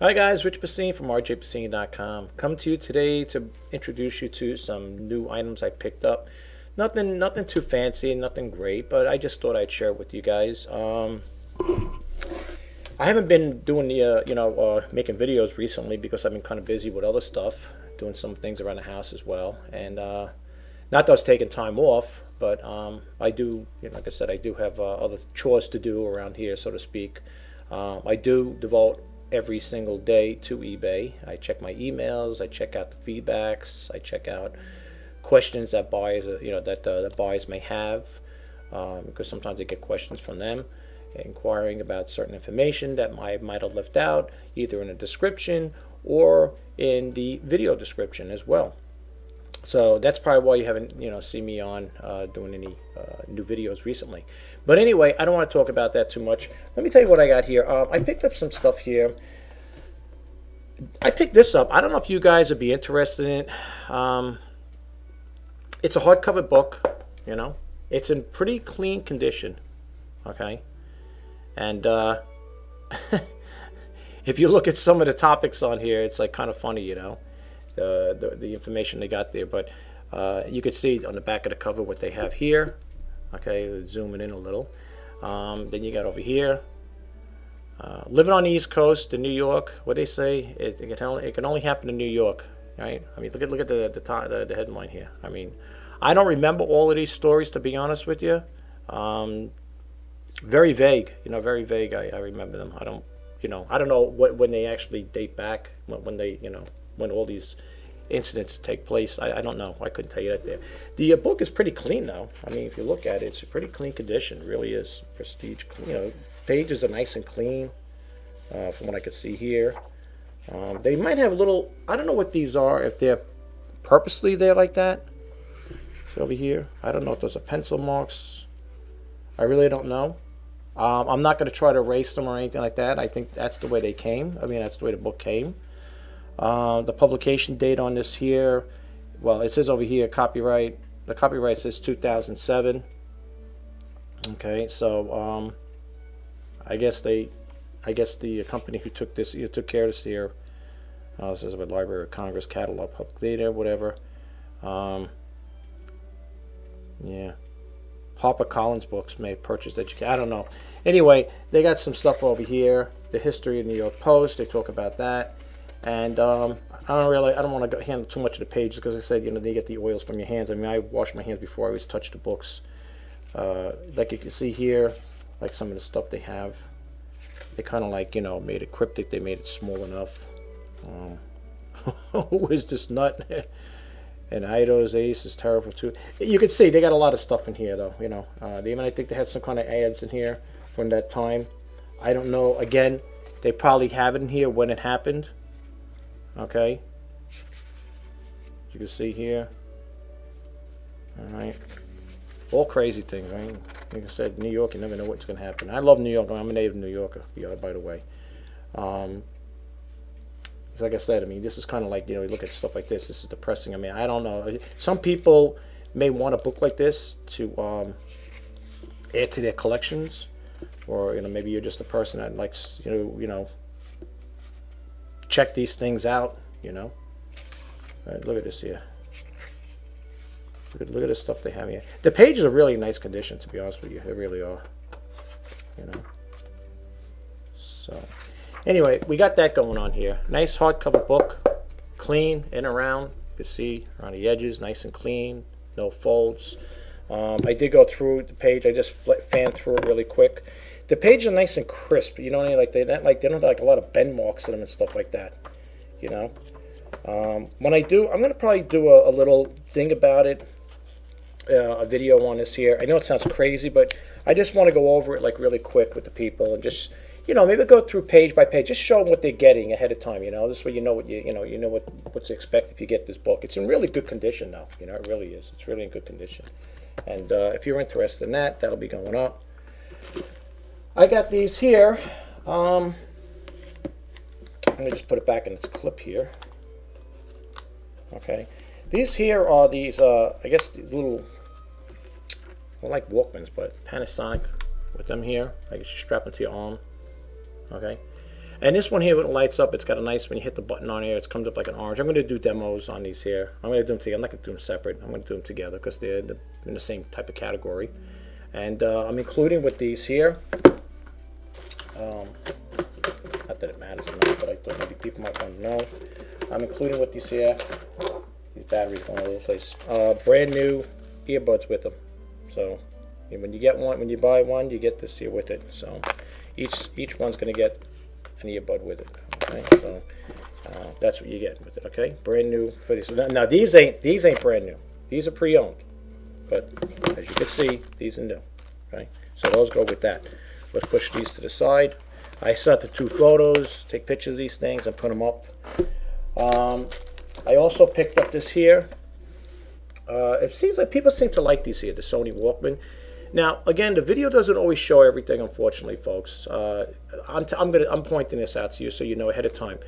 Hi guys, Rich Pasini from rjpasini.com. Come to you today to introduce you to some new items I picked up. Nothing, nothing too fancy, nothing great, but I just thought I'd share it with you guys. Um, I haven't been doing the, uh, you know, uh, making videos recently because I've been kind of busy with other stuff, doing some things around the house as well, and uh, not that I was taking time off, but um, I do, you know, like I said, I do have uh, other chores to do around here, so to speak. Um, I do devote every single day to eBay. I check my emails, I check out the feedbacks, I check out questions that buyers, uh, you know, that uh, the buyers may have, um, because sometimes I get questions from them inquiring about certain information that I might have left out, either in a description or in the video description as well. So that's probably why you haven't, you know, seen me on uh, doing any uh, new videos recently. But anyway, I don't want to talk about that too much. Let me tell you what I got here. Um, I picked up some stuff here. I picked this up. I don't know if you guys would be interested in it. Um, it's a hardcover book, you know. It's in pretty clean condition, okay. And uh, if you look at some of the topics on here, it's like kind of funny, you know the, the, the information they got there. But uh, you can see on the back of the cover what they have here. Okay, zooming in a little. Um, then you got over here. Uh, living on the East Coast in New York, what they say, it, it, can only, it can only happen in New York, right? I mean, look at look at the the, the, the headline here. I mean, I don't remember all of these stories to be honest with you. Um, very vague, you know, very vague. I, I remember them. I don't, you know, I don't know what when they actually date back when, when they, you know, when all these incidents take place. I, I don't know. I couldn't tell you that there. The uh, book is pretty clean, though. I mean, if you look at it, it's a pretty clean condition. It really is prestige. You know, pages are nice and clean, uh, from what I could see here. Um, they might have a little. I don't know what these are. If they're purposely there like that. See over here. I don't know if those are pencil marks. I really don't know. Um, I'm not going to try to erase them or anything like that. I think that's the way they came. I mean, that's the way the book came. Uh, the publication date on this here, well, it says over here copyright. The copyright says 2007. Okay, so um, I guess they, I guess the company who took this, who took care of this here, uh, this is with Library of Congress catalog, public data, whatever. Um, yeah. Harper Collins books may purchased education. I don't know. Anyway, they got some stuff over here. The history of New York Post. They talk about that. And um, I don't really, I don't want to handle too much of the pages because I said, you know, they get the oils from your hands. I mean, I wash my hands before I always touch the books. Uh, like you can see here, like some of the stuff they have, they kind of like, you know, made it cryptic. They made it small enough. Um, who is this nut? and Ido's Ace is terrible too. You can see they got a lot of stuff in here though, you know. Uh, they even, I think they had some kind of ads in here from that time. I don't know. Again, they probably have it in here when it happened okay? As you can see here. All right all crazy things right? Like I said New York you never know what's gonna happen. I love New York. I'm a native New Yorker by the way. Um, like I said I mean this is kind of like you know you look at stuff like this this is depressing. I mean I don't know. Some people may want a book like this to um, add to their collections or you know maybe you're just a person that likes you know you know check these things out, you know. Right, look at this here. Look at, look at the stuff they have here. The pages are really nice condition, to be honest with you. They really are. You know. So, anyway, we got that going on here. Nice hardcover book. Clean in around. You can see around the edges, nice and clean. No folds. Um, I did go through the page. I just fanned through it really quick the pages are nice and crisp. You know, what I mean? like they don't like they don't have like a lot of bend marks in them and stuff like that. You know, um, when I do, I'm gonna probably do a, a little thing about it, uh, a video on this here. I know it sounds crazy, but I just want to go over it like really quick with the people and just you know maybe go through page by page, just show them what they're getting ahead of time. You know, this way you know what you you know you know what what to expect if you get this book. It's in really good condition now. You know, it really is. It's really in good condition. And uh, if you're interested in that, that'll be going up. I got these here. Um, let me just put it back in its clip here. Okay. These here are these, uh, I guess, these little, well, like Walkmans, but Panasonic with them here. I guess you strap them to your arm. Okay. And this one here, when it lights up, it's got a nice, when you hit the button on here, it comes up like an orange. I'm going to do demos on these here. I'm going to do them together. I'm not going to do them separate. I'm going to do them together because they're in the same type of category. And uh, I'm including with these here, um, not that it matters enough, but I thought maybe people might want to know. I'm including with these here, these batteries going all over the place, uh, brand new earbuds with them. So when you get one, when you buy one, you get this here with it. So each each one's going to get an earbud with it. Okay, so uh, that's what you get with it. Okay, brand new for this. Now, now these ain't these ain't brand new. These are pre-owned, but as you can see, these are new. Okay, so those go with that. Let's push these to the side. I set the two photos, take pictures of these things, and put them up. Um, I also picked up this here. Uh, it seems like people seem to like these here, the Sony Walkman. Now, again, the video doesn't always show everything, unfortunately, folks. Uh, I'm, t- I'm, gonna, I'm pointing this out to you so you know ahead of time.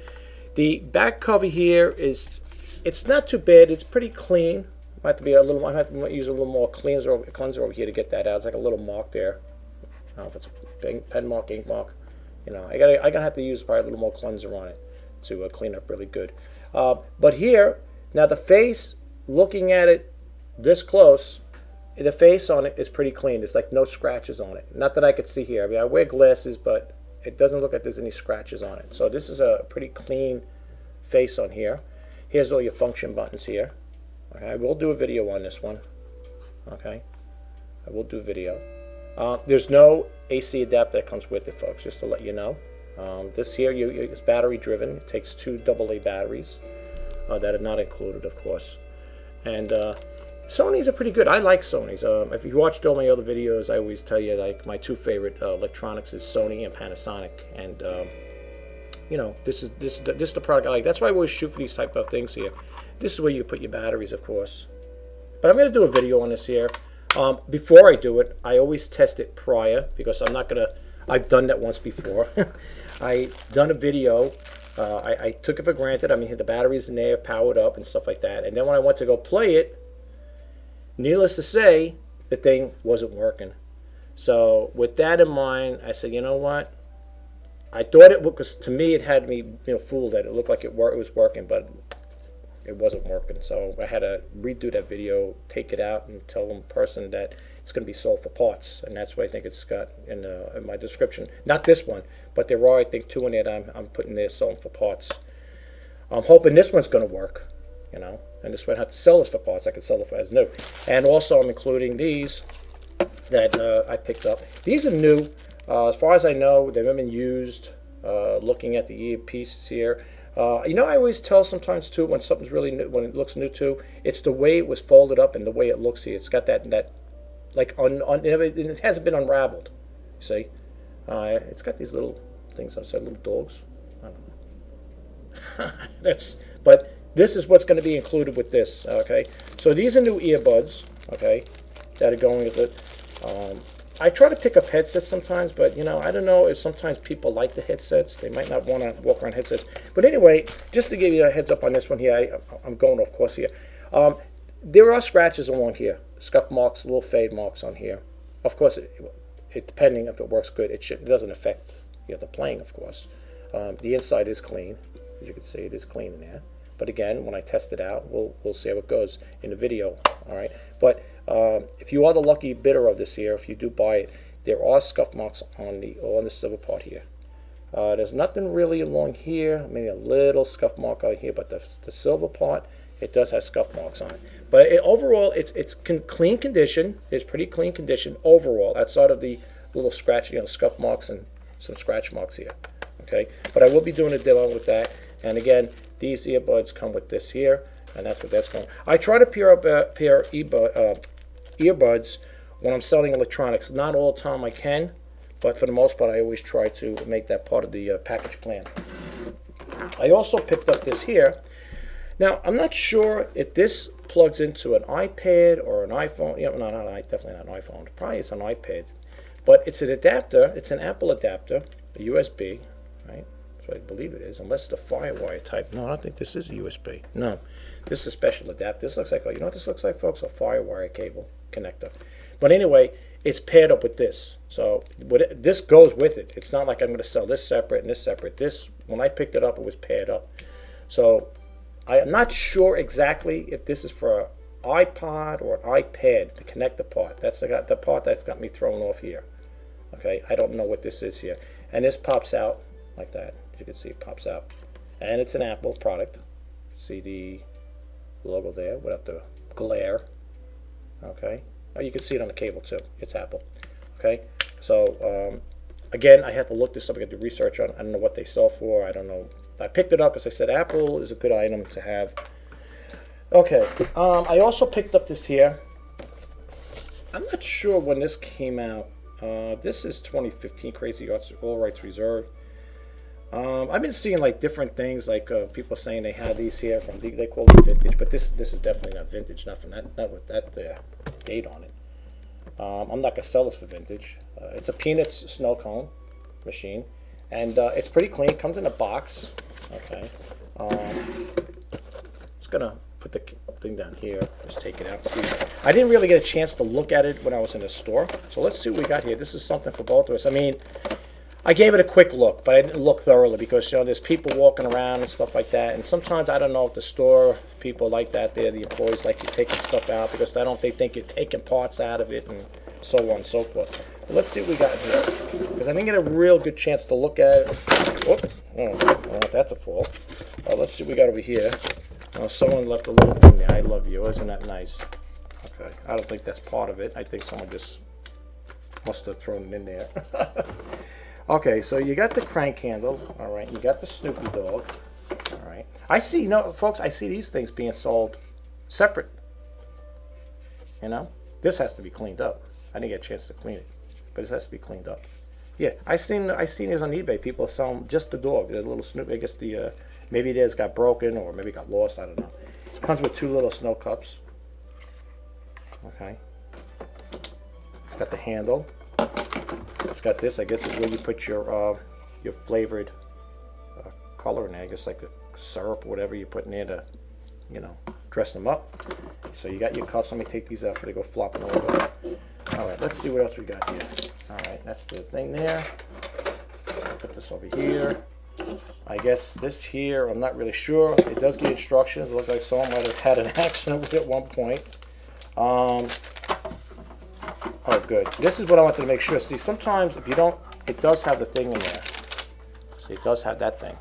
The back cover here is, it's not too bad. It's pretty clean. Might have to be a little. I have to use a little more cleanser, cleanser over here to get that out. It's like a little mark there. I don't know if it's a pen mark, ink mark. You know, I gotta, I gotta have to use probably a little more cleanser on it to uh, clean up really good. Uh, but here, now the face, looking at it this close, the face on it is pretty clean. It's like no scratches on it. Not that I could see here. I mean, I wear glasses, but it doesn't look like there's any scratches on it. So this is a pretty clean face on here. Here's all your function buttons here. I will do a video on this one. Okay, I will do video. Uh, there's no AC adapter that comes with it, folks, just to let you know. Um, this here you, is battery driven. It takes two AA batteries uh, that are not included, of course. And uh, Sony's are pretty good. I like Sony's. Um, if you watched all my other videos, I always tell you like my two favorite uh, electronics is Sony and Panasonic. And um, you know, this is this this is the product I like. That's why I always shoot for these type of things here. This is where you put your batteries, of course. But I'm going to do a video on this here. Um, before I do it, I always test it prior because I'm not going to. I've done that once before. I done a video. Uh, I, I took it for granted. I mean, the batteries in there, powered up, and stuff like that. And then when I went to go play it, Needless to say, the thing wasn't working. So with that in mind, I said, you know what? I thought it because to me it had me you know fooled that it looked like it, wor- it was working, but it wasn't working. So I had to redo that video, take it out, and tell the person that it's going to be sold for parts, and that's what I think it's got in, uh, in my description. Not this one, but there are I think two in it. I'm, I'm putting there selling for parts. I'm hoping this one's going to work, you know and this one I to sell this for parts. I can sell it for as new. And also I'm including these that uh, I picked up. These are new. Uh, as far as I know, they've been used. Uh, looking at the earpiece here, uh, you know, I always tell sometimes too when something's really new, when it looks new too. It's the way it was folded up and the way it looks here. It's got that that like on, on it hasn't been unraveled. You see, uh, it's got these little things outside, little dogs. I. That's but this is what's going to be included with this, okay? So these are new earbuds, okay, that are going with it. Um, I try to pick up headsets sometimes, but, you know, I don't know if sometimes people like the headsets. They might not want to walk around headsets. But anyway, just to give you a heads up on this one here, I, am going off course here. Um, there are scratches along here, scuff marks, little fade marks on here. Of course, it, it, depending if it works good, it, should, it doesn't affect you know, the playing, of course. Um, the inside is clean. As you can see, it is clean in there. But again, when I test it out, we'll, we'll see how it goes in the video. All right. But um, if you are the lucky bidder of this here, if you do buy it, there are scuff marks on the on the silver part here. Uh, there's nothing really along here, maybe a little scuff mark out here, but the, the silver part, it does have scuff marks on it. But it, overall, it's it's con clean condition. It's pretty clean condition overall, outside of the little scratch, you know, scuff marks and some scratch marks here. Okay, but I will be doing a demo with that. And again, these earbuds come with this here, and that's what that's going. I try to pair up uh, pair earbud, uh, earbuds when I'm selling electronics. Not all the time I can, but for the most part, I always try to make that part of the uh, package plan. I also picked up this here. Now, I'm not sure if this plugs into an iPad or an iPhone. No, not, not definitely not an iPhone. Probably it's an iPad. But it's an adapter. It's an Apple adapter, a USB, right? So I believe it is, unless the FireWire type. No, I don't think this is a USB. No, this is a special adapter. This looks like, oh you know what this looks like, folks? A FireWire cable connector. But anyway, it's paired up with this. So what it, this goes with it. It's not like I'm going to sell this separate and this separate. This, when I picked it up, it was paired up. So I am not sure exactly if this is for an iPod or an iPad the part. That's the, got the part that's got me thrown off here. Okay, I don't know what this is here. And this pops out like that. As you can see, it pops out. And it's an Apple product. See the logo there without the glare. Okay, oh, you can see it on the cable too. It's Apple. Okay, so um, again, I have to look this up. I got to do research on. I don't know what they sell for. I don't know. I picked it up because I said Apple is a good item to have. Okay, um, I also picked up this here. I'm not sure when this came out. Uh, this is 2015 Crazy Arts All Rights Reserved. Um, I've been seeing like different things, like uh, people saying they had these here from they call it vintage, but this this is definitely not vintage, not from that not with that uh, date on it. Um, I'm not gonna sell this for vintage. Uh, it's a Peanuts snow cone machine, and uh, it's pretty clean. Comes in a box. Okay. Um, just gonna put the thing down here. Just take it out. See, I didn't really get a chance to look at it when I was in the store. So let's see what we got here. This is something for both of us. I mean, I gave it a quick look, but I didn't look thoroughly because you know there's people walking around and stuff like that. And sometimes I don't know if the store people like that. There, the employees like you taking stuff out because I don't they think you're taking parts out of it and so on and so forth. But let's see what we got here because I didn't get a real good chance to look at it. Oh, I don't want that to fall. Uh, let's see what we got over here. Oh, someone left a little thing there. I love you. Isn't that nice? Okay. I don't think that's part of it. I think someone just must have thrown it in there. Okay, so you got the crank handle, all right. You got the Snoopy dog, all right. I see, you know, folks, I see these things being sold separate. You know, this has to be cleaned up. I didn't get a chance to clean it, but this has to be cleaned up. Yeah, I seen I seen these on eBay. People selling just the dog, the little Snoopy. I guess the uh, maybe theirs got broken or maybe got lost. I don't know. Comes with two little snow cups. Okay. Got the handle. It's got this. I guess is where you put your uh, your flavored uh, color in there. I guess like the syrup or whatever you put in to, you know, dress them up. So you got your cups. Let me take these out before they go flopping over. All right, let's see what else we got here. All right, that's the thing there. Put this over here. I guess this here, I'm not really sure. It does give instructions. It looks like someone might have had an accident with it at one point. Um, Oh, good. This is what I wanted to make sure. See, sometimes if you don't, it does have the thing in there. See, it does have that thing.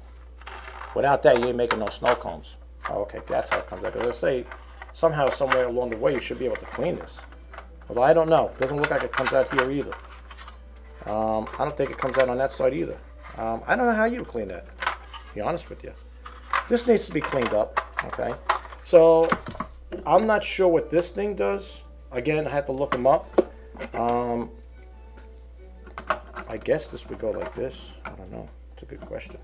Without that, you ain't making no snow cones. Oh, okay, that's how it comes out. Because I say, somehow, somewhere along the way, you should be able to clean this. Although I don't know. It doesn't look like it comes out here either. Um, I don't think it comes out on that side either. Um, I don't know how you clean that, be honest with you. This needs to be cleaned up, okay? So, I'm not sure what this thing does. Again, I have to look them up. Um, I guess this would go like this. I don't know. It's a good question.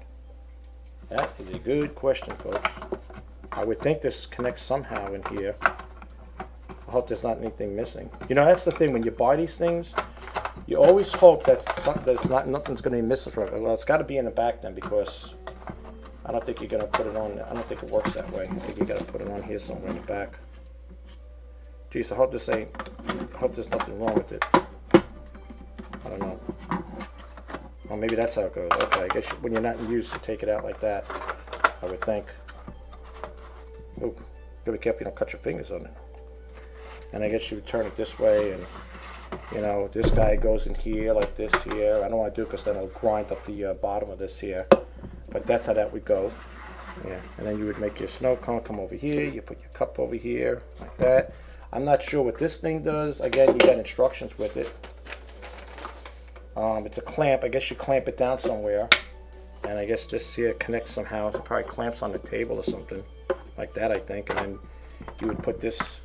That is a good question, folks. I would think this connects somehow in here. I hope there's not anything missing. You know, that's the thing. When you buy these things, you always hope that, that it's not nothing's going to be missing from it. Well, it's got to be in the back then because I don't think you're going to put it on. I don't think it works that way. I think you got to put it on here somewhere in the back. Geez, I hope this ain't, I hope there's nothing wrong with it. I don't know. Well, maybe that's how it goes. Okay, I guess when you're not in use, you take it out like that, I would think. Oop, gotta be careful you don't cut your fingers on it. And I guess you would turn it this way and, you know, this guy goes in here like this here. I don't want to do it because then it'll grind up the uh, bottom of this here. But that's how that would go. Yeah, and then you would make your snow cone come over here. You put your cup over here like that. I'm not sure what this thing does. Again, you got instructions with it. Um, it's a clamp. I guess you clamp it down somewhere. And I guess this here connects somehow. It probably clamps on the table or something like that, I think. And then you would put this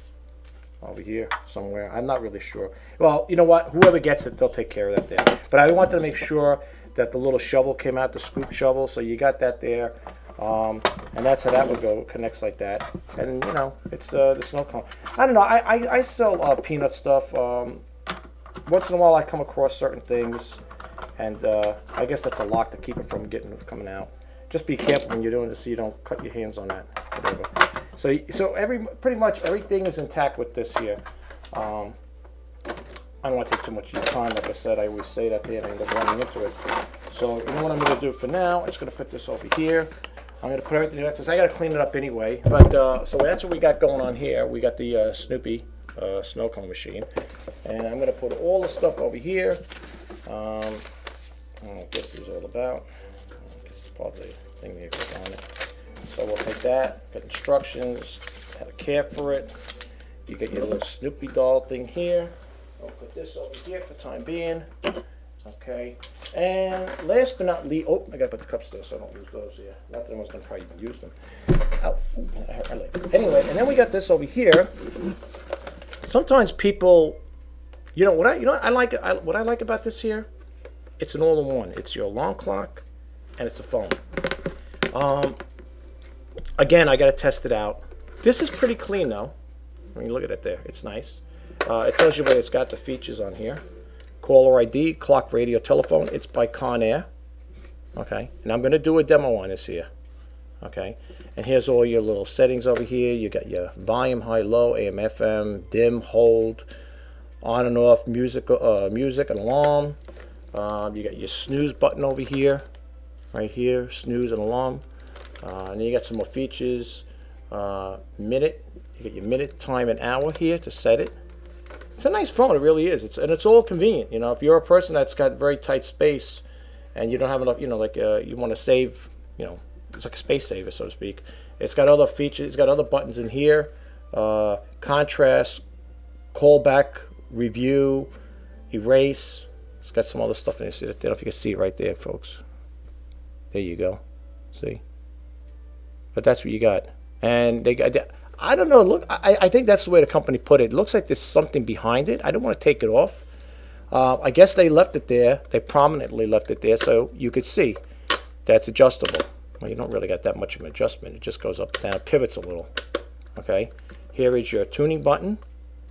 over here somewhere. I'm not really sure. Well, you know what? Whoever gets it, they'll take care of that there. But I wanted to make sure that the little shovel came out, the scoop shovel. So you got that there. Um, and that's how that would go. It connects like that, and you know, it's uh, the snow cone. I don't know. I I, I sell uh, peanut stuff. Um, once in a while, I come across certain things, and uh, I guess that's a lock to keep it from getting coming out. Just be careful when you're doing this, so you don't cut your hands on that. Whatever. So so every pretty much everything is intact with this here. Um, I don't want to take too much of your time. Like I said, I always say that there and I end up running into it. So you know what I'm going to do for now? I'm just going to put this over here. I'm going to put everything because I got to clean it up anyway. But uh, so that's what we got going on here. We got the uh, Snoopy uh, snow cone machine, and I'm going to put all the stuff over here. Um, I don't know what this is all about. I guess it's part of the thing click on it. So we'll take that. Got instructions. How to care for it. You get your little Snoopy doll thing here. I'll put this over here for time being. Okay. And last but not least, oh, I gotta put the cups there so I don't lose those here. Not that anyone's gonna probably even use them. Oh, I. Anyway, and then we got this over here. Sometimes people, you know what I, you know what I like, I, what I like about this here, it's an all-in-one. It's your alarm clock, and it's a phone. Um, again, I gotta test it out. This is pretty clean though. I mean, look at it there. It's nice. Uh, it tells you what it's got the features on here. Caller ID, clock, radio, telephone. It's by Conair. Okay, and I'm going to do a demo on this here. Okay, and here's all your little settings over here. You got your volume, high, low, AM, FM, dim, hold, on and off, music, uh, music, and alarm. Um, you got your snooze button over here, right here, snooze and alarm. Uh, and you got some more features. Uh, minute, you got your minute, time, and hour here to set it. It's a nice phone, it really is. It's and it's all convenient. You know, if you're a person that's got very tight space and you don't have enough, you know, like uh, you want to save, you know, it's like a space saver, so to speak. It's got other features. It's got other buttons in here, uh, contrast, callback, review, erase. It's got some other stuff in it. I don't know if you can see it right there, folks. There you go. See? But that's what you got. And they got. I don't know. Look, I, I think that's the way the company put it. It looks like there's something behind it. I don't want to take it off. Uh, I guess they left it there. They prominently left it there so you could see that's adjustable. Well, you don't really get that much of an adjustment. It just goes up and down, pivots a little. Okay. Here is your tuning button.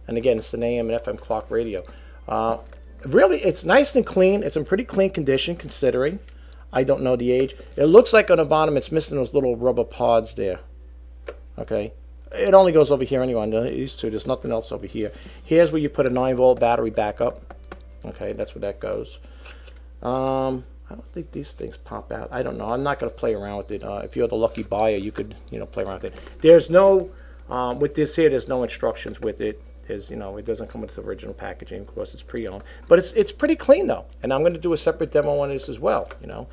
And again, it's an AM and FM clock radio. Uh, really, it's nice and clean. It's in pretty clean condition considering. I don't know the age. It looks like on the bottom it's missing those little rubber pods there. Okay. It only goes over here anyway. These two, there's nothing else over here. Here's where you put a 9 volt battery backup. Okay, that's where that goes. Um, I don't think these things pop out. I don't know. I'm not going to play around with it. Uh, if you're the lucky buyer, you could, you know, play around with it. There's no, um, with this here, there's no instructions with it. You know, it doesn't come with the original packaging. Of course, it's pre-owned, but it's it's pretty clean though. And I'm going to do a separate demo on this as well. You know,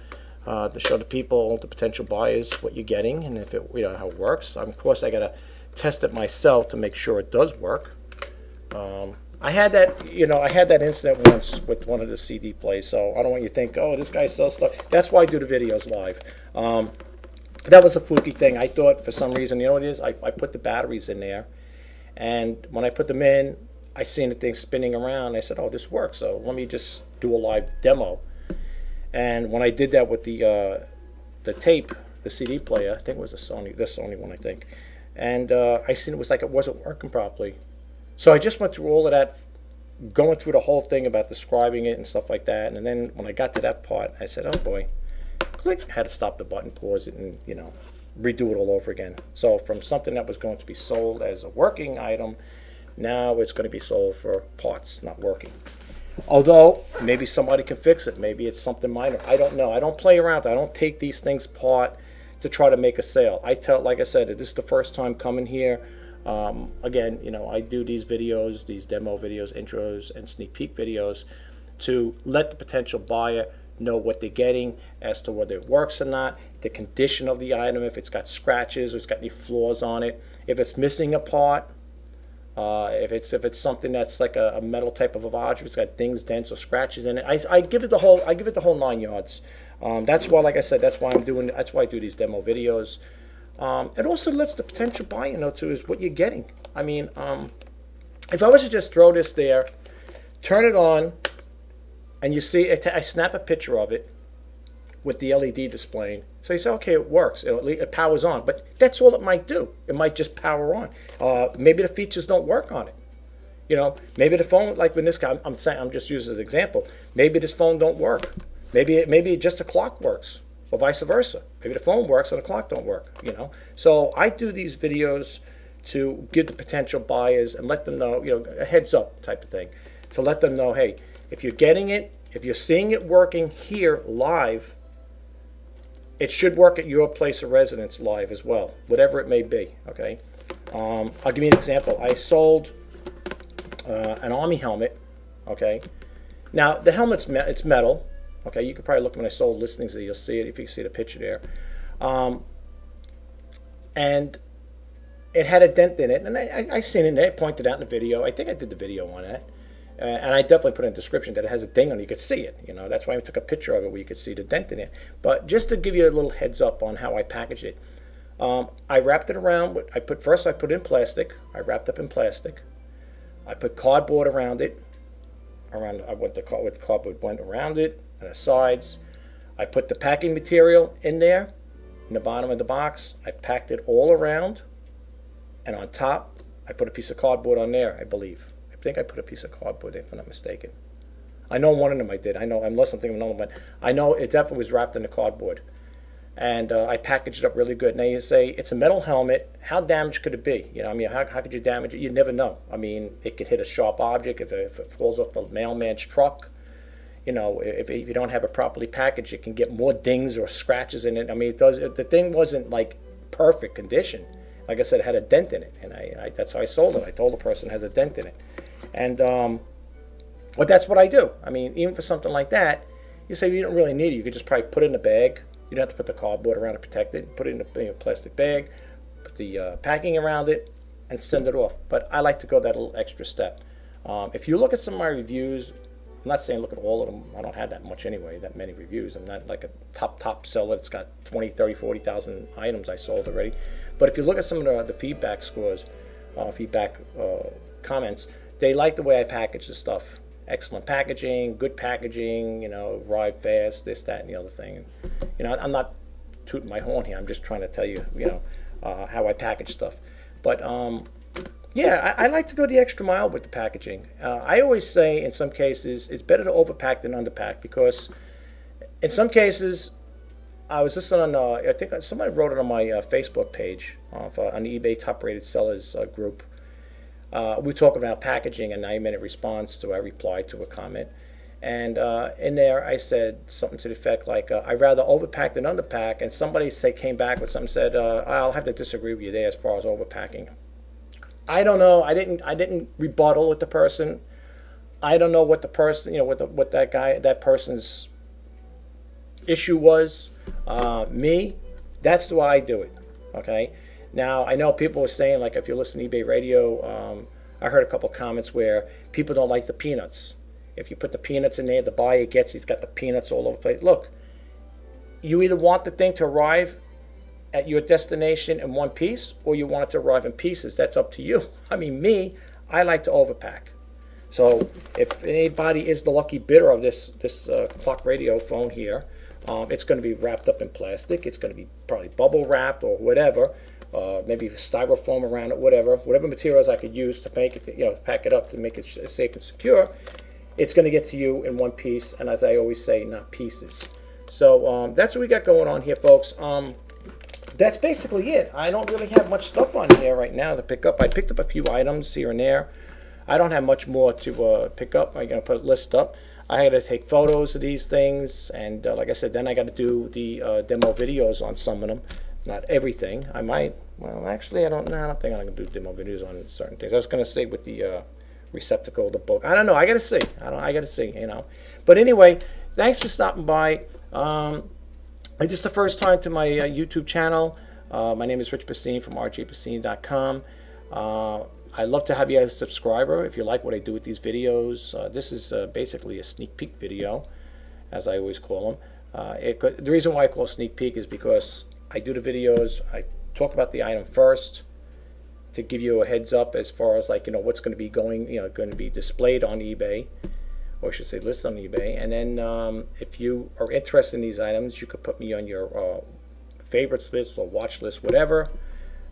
uh, to show the people, the potential buyers, what you're getting and if it, you know, how it works. Um, of course, I got to test it myself to make sure it does work. Um, I had that, you know, I had that incident once with one of the CD plays, so I don't want you to think, oh, this guy sells stuff. That's why I do the videos live. Um, that was a fluky thing. I thought for some reason, you know what it is? I, I put the batteries in there, and when I put them in, I seen the thing spinning around. I said, oh, this works, so let me just do a live demo. And when I did that with the uh, the tape, the CD player, I think it was a Sony, this Sony one, I think and uh, I seen it was like it wasn't working properly. So I just went through all of that, going through the whole thing about describing it and stuff like that. And then when I got to that part, I said, "Oh boy!" Click. Had to stop the button, pause it, and you know, redo it all over again. So from something that was going to be sold as a working item, now it's going to be sold for parts, not working. Although maybe somebody can fix it. Maybe it's something minor. I don't know. I don't play around. I don't take these things apart to try to make a sale. I tell, like I said, this is the first time coming here. Um, again, you know, I do these videos, these demo videos, intros, and sneak peek videos to let the potential buyer know what they're getting as to whether it works or not, the condition of the item, if it's got scratches or it's got any flaws on it, if it's missing a part, uh, if it's if it's something that's like a, a, metal type of a if it's got dings, dents, or scratches in it, I, I give it the whole I give it the whole nine yards. Um, that's why, like I said, that's why I'm doing. That's why I do these demo videos. Um, it also lets the potential buyer know too is what you're getting. I mean, um, if I was to just throw this there, turn it on, and you see, it, I snap a picture of it with the LED displaying. So you say, okay, it works. It, it, powers on, but that's all it might do. It might just power on. Uh, maybe the features don't work on it. You know, maybe the phone, like when this guy, I'm, I'm saying, I'm just using as an example. Maybe this phone don't work. Maybe it, maybe just the clock works, or vice versa. Maybe the phone works and the clock don't work. You know, so I do these videos to give the potential buyers and let them know, you know, a heads up type of thing, to let them know, hey, if you're getting it, if you're seeing it working here live, it should work at your place of residence live as well, whatever it may be. Okay, um, I'll give you an example. I sold uh, an army helmet. Okay, now the helmet's me- it's metal. Okay, you could probably look when I sold listings there. You'll see it if you see the picture there. Um, and it had a dent in it, and I, I, I seen it. And I pointed out in the video. I think I did the video on it. Uh, and I definitely put in a description that it has a ding on it. You could see it. You know, that's why I took a picture of it where you could see the dent in it. But just to give you a little heads up on how I packaged it, um, I wrapped it around. With, I put first I put in plastic. I wrapped up in plastic. I put cardboard around it. Around uh, I went the with cardboard went around it and the sides. I put the packing material in there, in the bottom of the box. I packed it all around, and on top I put a piece of cardboard on there. I believe I think I put a piece of cardboard there, if I'm not mistaken. I know one of them I did. I know, unless I'm thinking of another one, but I know it definitely was wrapped in the cardboard. And uh, I packaged it up really good. Now you say it's a metal helmet. How damaged could it be? You know, I mean, how, how could you damage it? You never know. I mean, it could hit a sharp object if it, if it falls off the mailman's truck. You know, if, if you don't have it properly packaged, it can get more dings or scratches in it. I mean, it does. The thing wasn't like perfect condition. Like I said, it had a dent in it, and I, I that's how I sold it. I told the person it has a dent in it. And um, but that's what I do. I mean, even for something like that, you say you don't really need it. You could just probably put it in a bag. You don't have to put the cardboard around to protect it. Put it in a, plastic bag, put the uh, packing around it, and send it off. But I like to go that little extra step. Um, if you look at some of my reviews, I'm not saying look at all of them. I don't have that much anyway, that many reviews. I'm not like a top, top seller that's got 20, 30, 40,000 items I sold already. But if you look at some of the, the feedback scores, uh, feedback uh, comments, they like the way I package the stuff. Excellent packaging, good packaging, you know, arrive fast, this, that, and the other thing. You know, I'm not tooting my horn here. I'm just trying to tell you, you know, uh, how I package stuff. But um, yeah, I, I, like to go the extra mile with the packaging. Uh, I always say, in some cases, it's better to overpack than underpack because, in some cases, I was listening on. Uh, I think somebody wrote it on my uh, Facebook page uh, on the eBay top rated sellers uh, group uh, we talk about packaging a 90 minute response to I replied to a comment. And uh, in there, I said something to the effect like, uh, "I'd rather overpack than underpack." And somebody say came back with something said, uh, "I'll have to disagree with you there as far as overpacking." I don't know. I didn't. I didn't rebuttal with the person. I don't know what the person, you know, what the, what that guy, that person's issue was. Uh, me, that's the way I do it. Okay. Now, I know people were saying, like, if you listen to eBay radio, um, I heard a couple comments where people don't like the peanuts. If you put the peanuts in there, the buyer gets, he's got the peanuts all over the place. Look, you either want the thing to arrive at your destination in one piece or you want it to arrive in pieces. That's up to you. I mean, me, I like to overpack. So if anybody is the lucky bidder of this, this uh, clock radio phone here, um, it's going to be wrapped up in plastic. It's going to be probably bubble wrapped or whatever uh, maybe styrofoam around it, whatever, whatever materials I could use to make it, you know, pack it up to make it safe and secure, it's going to get to you in one piece, and as I always say, not pieces. So um, that's what we got going on here, folks. Um, that's basically it. I don't really have much stuff on here right now to pick up. I picked up a few items here and there. I don't have much more to uh, pick up. I'm going to put a list up. I had to take photos of these things, and uh, like I said, then I got to do the uh, demo videos on some of them. Not everything. I might. Well, actually, I don't. know. I don't think I'm gonna do demo videos on certain things. I was gonna say with the uh, receptacle, the book. I don't know. I gotta see. I don't. I gotta see. You know. But anyway, thanks for stopping by. Um, just the first time to my uh, YouTube channel. Uh, my name is Rich Pasini from rjpasini.com. Uh, I love to have you as a subscriber if you like what I do with these videos. Uh, this is uh, basically a sneak peek video, as I always call them. Uh, it, the reason why I call sneak peek is because I do the videos, I talk about the item first to give you a heads up as far as like, you know, what's going to be going, you know, going to be displayed on eBay, or I should say listed on eBay. And then um, if you are interested in these items, you could put me on your uh, favorites list or watch list, whatever.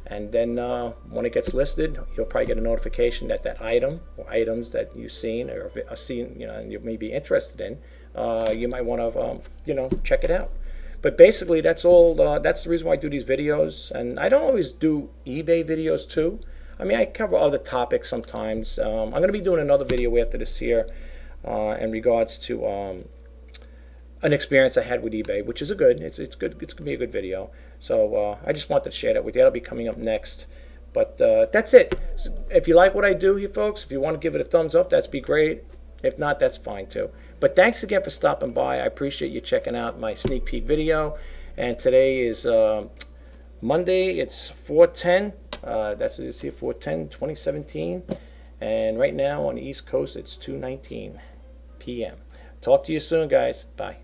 And then uh, when it gets listed, you'll probably get a notification that that item or items that you've seen or seen, you know, and you may be interested in, uh, you might want to, um, you know, check it out. But basically, that's all. Uh, that's the reason why I do these videos. And I don't always do eBay videos too. I mean, I cover other topics sometimes. Um, I'm going to be doing another video after this here uh, in regards to um, an experience I had with eBay, which is a good. It's it's good. It's gonna be a good video. So uh, I just wanted to share that with you. That'll be coming up next. But uh, that's it. So if you like what I do here, folks, if you want to give it a thumbs up, that's be great. If not, that's fine too. But thanks again for stopping by. I appreciate you checking out my sneak peek video. And today is uh, Monday. It's 410. Uh, that's it is here 410 2017. And right now on the East Coast, it's 219 p.m. Talk to you soon, guys. Bye.